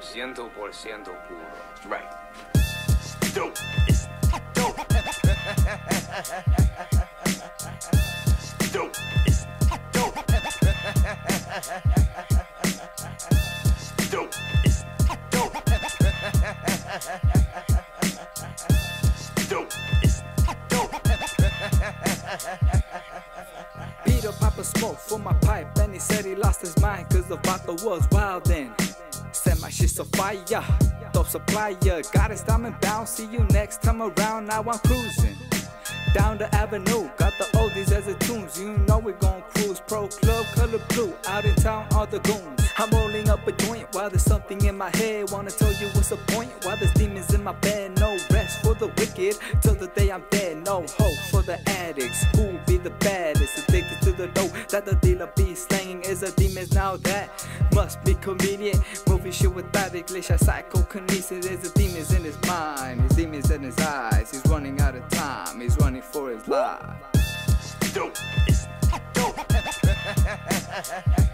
100% puro. Right. Dope. It's dope. dope. It's dope. dope. It's dope. dope. It's dope. Peter Papa smoked for my pipe and he said he lost his mind cause the vodka was wild then. My shit's a fire, dope supplier. Got it diamond bound, see you next time around. Now I'm cruising down the avenue. Got the oldies as the tunes, you know we gon' cruise. Pro club, color blue, out in town, all the goons. I'm rolling up a joint while there's something in my head. Wanna tell you what's the point? While there's demons in my bed, no rest for the wicked till the day I'm dead. No hope for the addicts who be the baddest, addicted to the dope that the. Is now that must be convenient. Movie shit with addict, a psychokinesis. There's a demons in his mind, his demons in his eyes. He's running out of time, he's running for his life.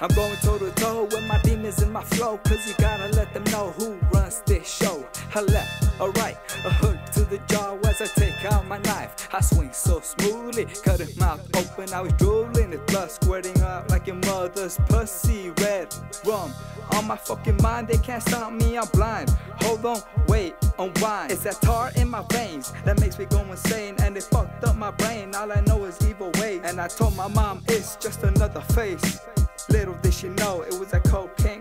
I'm going toe to toe with my demons in my flow. Cause you gotta let them know who runs this show. A left, a right, a hook to the jaw as I take out my knife. I swing so smoothly, cut his mouth open. I was drooling, his blood squirting out like your mother's pussy. Red rum on my fucking mind, they can't stop me, I'm blind. Hold on, wait, unwind. It's that tar in my veins that makes me go insane. And it fucked up my brain, all I know is evil ways. And I told my mom it's just another face. Little did she know it was a cocaine